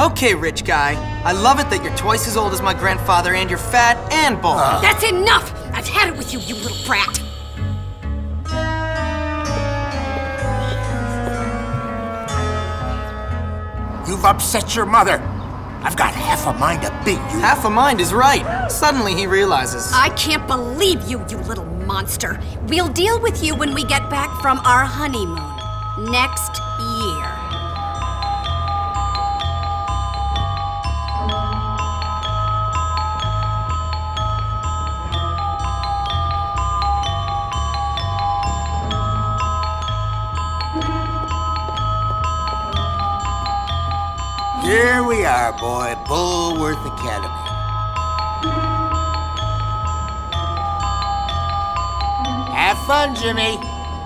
Okay, rich guy. I love it that you're twice as old as my grandfather and you're fat and bald. Uh. That's enough! I've had it with you, you little brat! You've upset your mother. I've got half a mind to beat you. Half a mind is right. Suddenly he realizes. I can't believe you, you little monster. We'll deal with you when we get back from our honeymoon. Next Here we are, boy. Bullworth Academy. Have fun, Jimmy.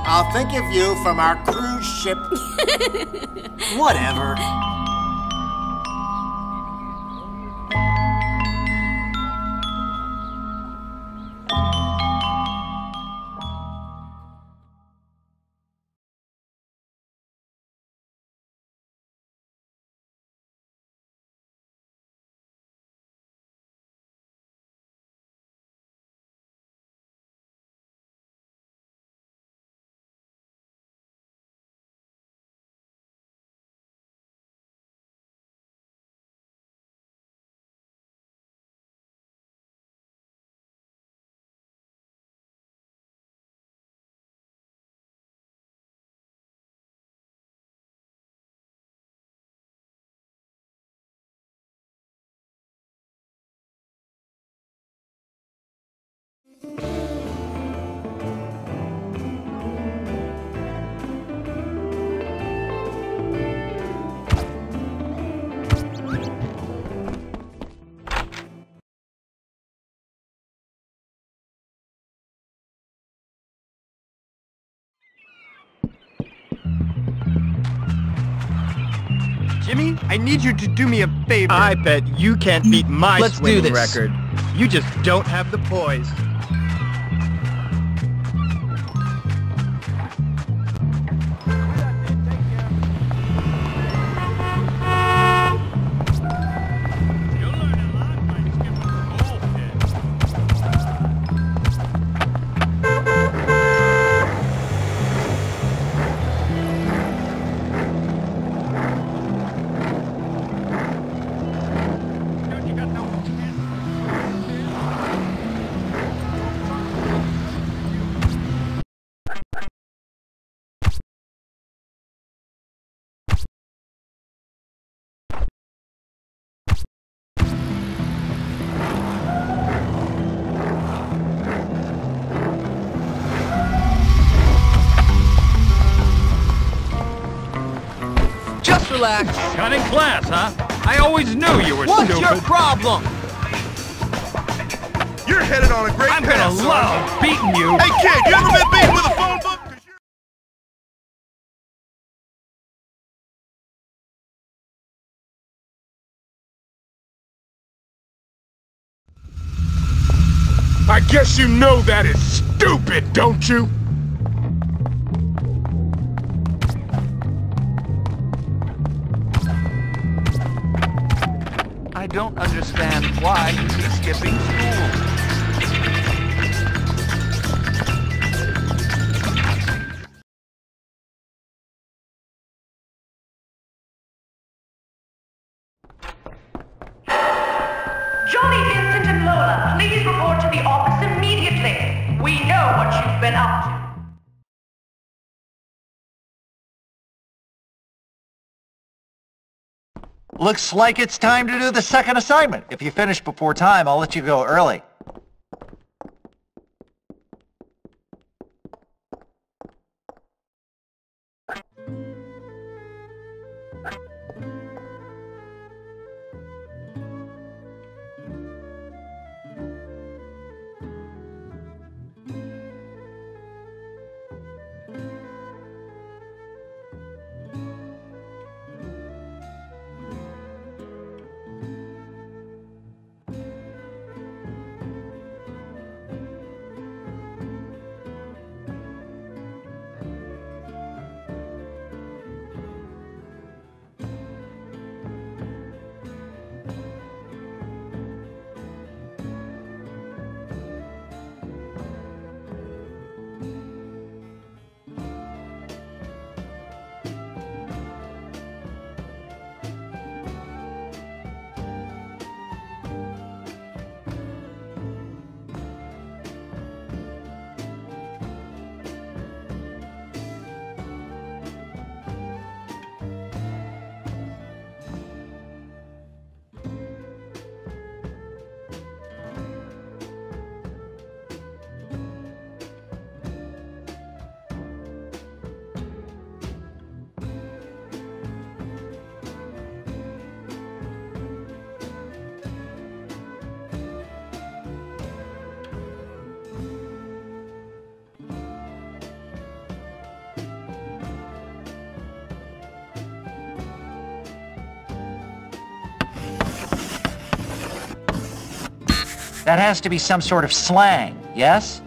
I'll think of you from our cruise ship. Whatever. I need you to do me a favor. I bet you can't beat my Let's swinging record. You just don't have the poise. Relax. Cutting class, huh? I always knew you were What's stupid. What's your problem? You're headed on a great I'm path, gonna son. love beating you. Hey, kid, you ever been beaten with a phone book? I guess you know that is stupid, don't you? I don't understand why you're skipping school. Looks like it's time to do the second assignment. If you finish before time, I'll let you go early. That has to be some sort of slang, yes?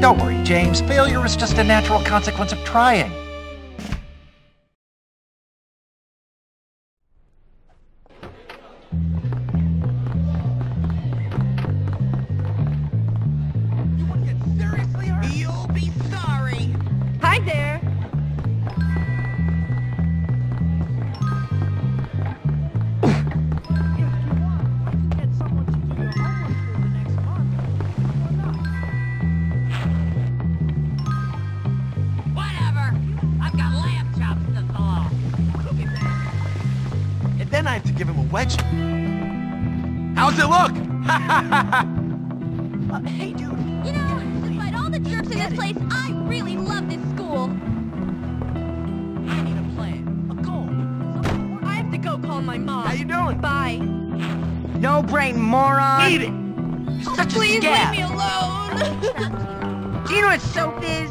Don't worry, James. Failure is just a natural consequence of trying. How's it look? Uh, hey, dude. You know, despite all the jerks in this place, I really love this school. I need a plan, a goal. I have to go call my mom. How you doing? Bye. No brain moron. Eat it! You're such Please a scab. leave me alone. Do you know what soap is?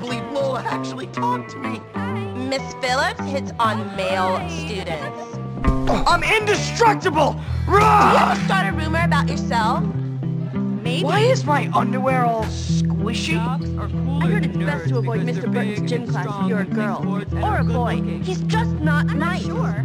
Believe Lola actually talked to me. Miss Phillips hits on male students. I'm indestructible. Do you Rah! ever start a rumor about yourself? Maybe. Why is my underwear all squishy? I heard it's best to avoid Mr. Burton's gym class if you're a girl. Or a boy. He's just not nice. sure.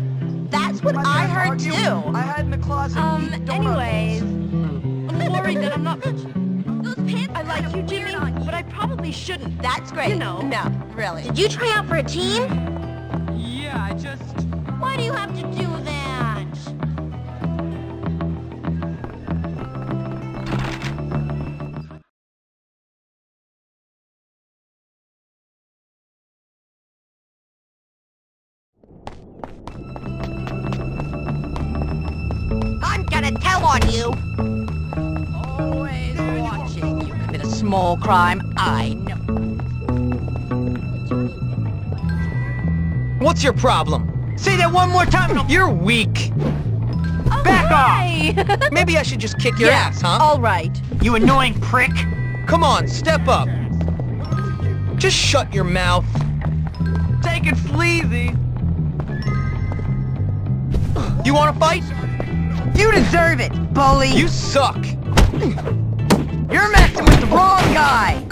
That's what I heard too. I had in the closet. Um, eat anyways. I'm worried that I'm not... Those pants I like you, Jimmy, but I probably shouldn't. That's great. You know. No, really. Did you try out for a team? Yeah, I just... Why do you have to do that? Small crime. I know. What's your problem? Say that one more time. You're weak. Oh, Back off! Maybe I should just kick your Yeah, ass, huh? All right. You annoying prick. Come on, step up. Just shut your mouth. Take it sleazy. You want to fight? You deserve it, bully. You suck. You're messing with the wrong guy.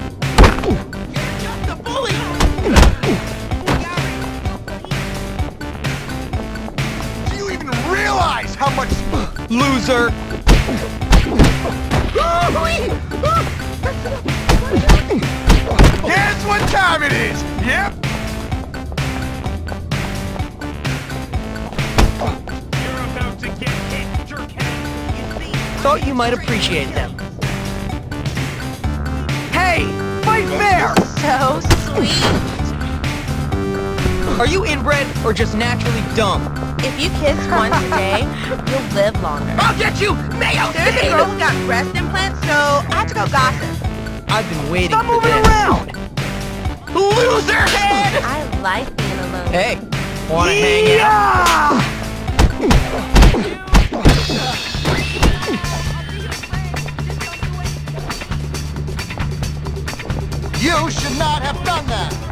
You're just a bully! Do you even realize how much... Loser. Guess what time it is? Yep. You're about to get hit, jerkhead. Thought you might appreciate them. Hey, fight. So sweet. Are you inbred or just naturally dumb? If you kiss once a day, you'll live longer. I'll get you, Mayo There's a girl who got breast implants, so I have to go gossip. I've been waiting Stop for moving this. around. Loser! Head! I like being alone. Hey, wanna hang out? You should not have done that.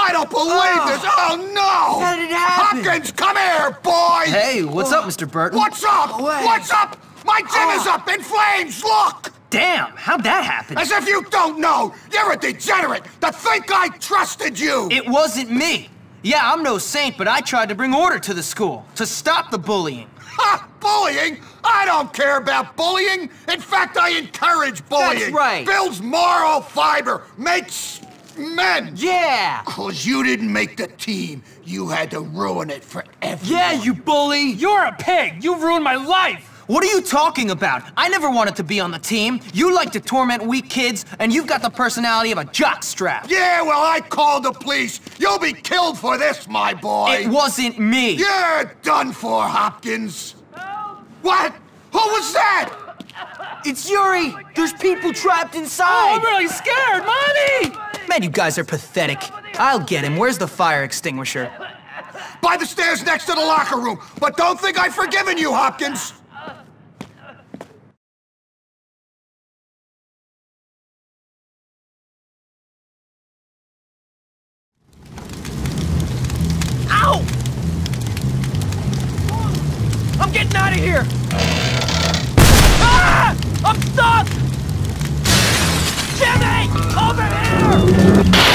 I don't believe this! Oh no! How did it happen? Hopkins, come here, boy! Hey, what's up, Mr. Burton? What's up? Go away. What's up? My gym is oh. up in flames! Look! Damn, how'd that happen? As if you don't know! You're a degenerate to think I trusted you! It wasn't me. Yeah, I'm no saint, but I tried to bring order to the school, to stop the bullying. Ha! Bullying? I don't care about bullying! In fact, I encourage bullying! That's right. Builds moral fiber, makes men! Yeah! Cause you didn't make the team, you had to ruin it for everyone. Yeah, you bully! You're a pig! You ruined my life! What are you talking about? I never wanted to be on the team. You like to torment weak kids, and you've got the personality of a jockstrap. Yeah, well, I called the police. You'll be killed for this, my boy. It wasn't me. You're done for, Hopkins. What? Who was that? It's Yuri! There's people trapped inside! Oh, inside! I'm really scared, Mommy! Man, you guys are pathetic. I'll get him. Where's the fire extinguisher? By the stairs next to the locker room. But don't think I've forgiven you, Hopkins. Ow! I'm getting out of here! Ah! I'm stuck! Over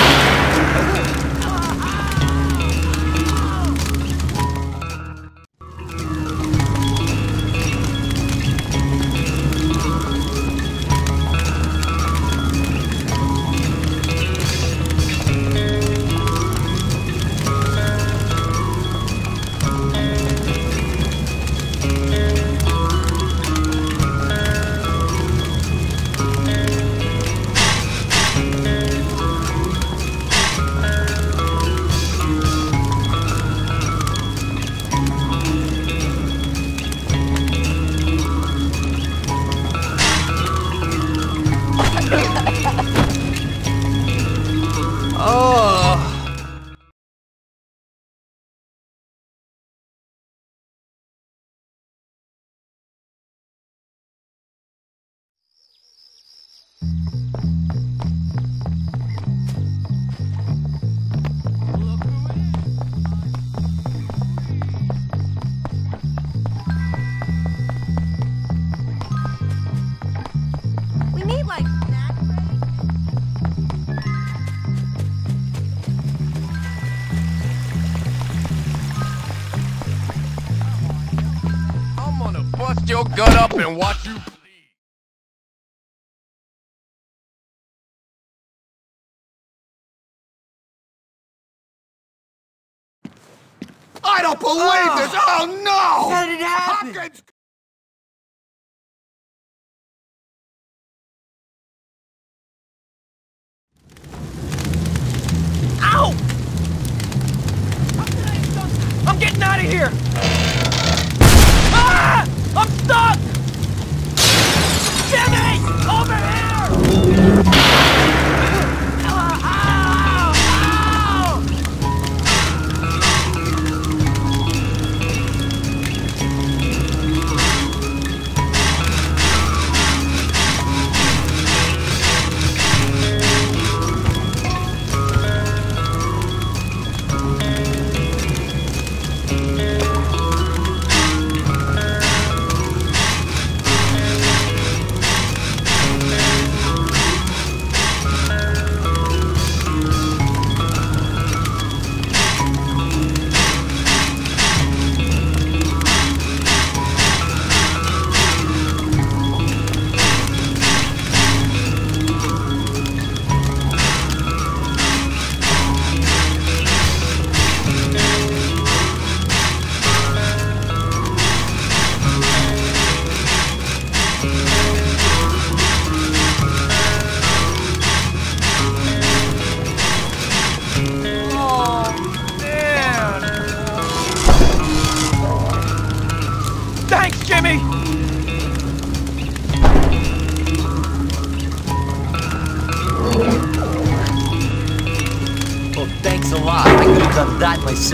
gut up and watch you I don't believe this. Oh. oh no! How did it happen? Hopkins!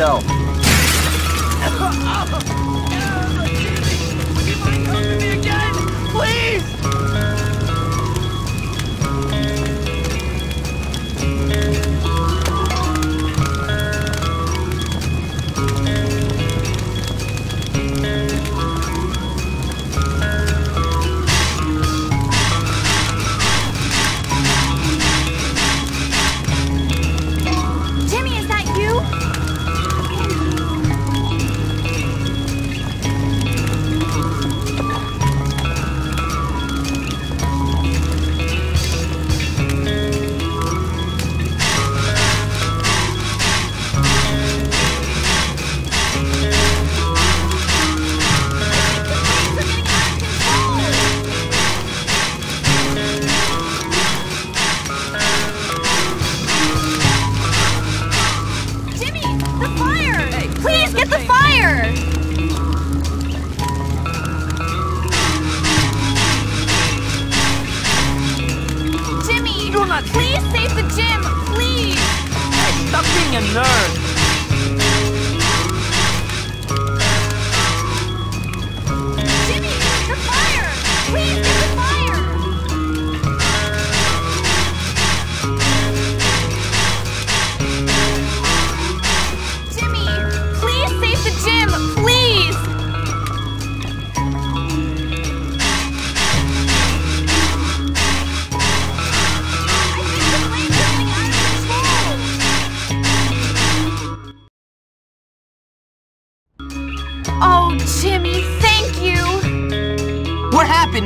Done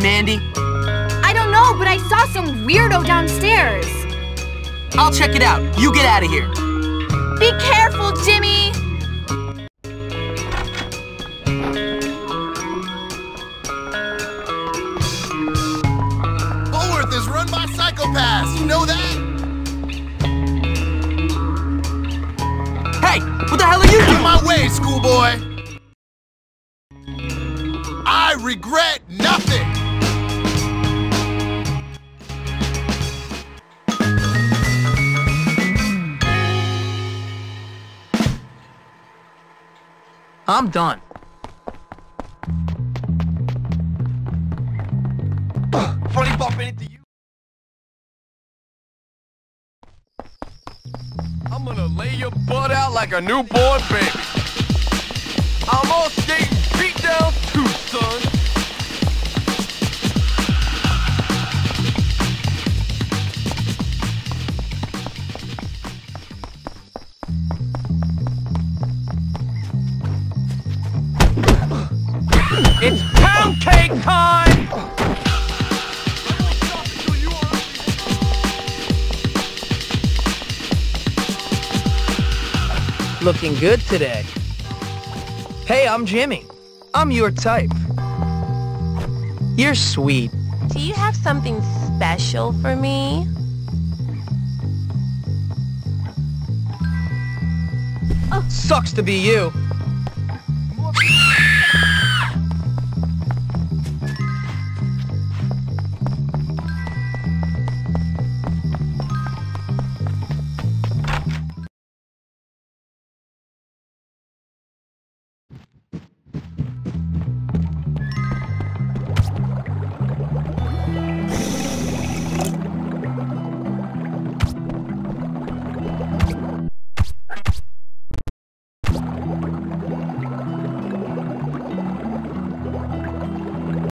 Mandy? I don't know, but I saw some weirdo downstairs. I'll check it out. You get out of here. Be careful, Jimmy. Bullworth is run by psychopaths. You know that? Hey, what the hell are you doing? of my way, schoolboy. I regret I'm done. Funny bumping into you. I'm gonna lay your butt out like a newborn baby. I'm all skating beat down Looking good today. Hey, I'm Jimmy. I'm your type. You're sweet. Do you have something special for me? Sucks to be you.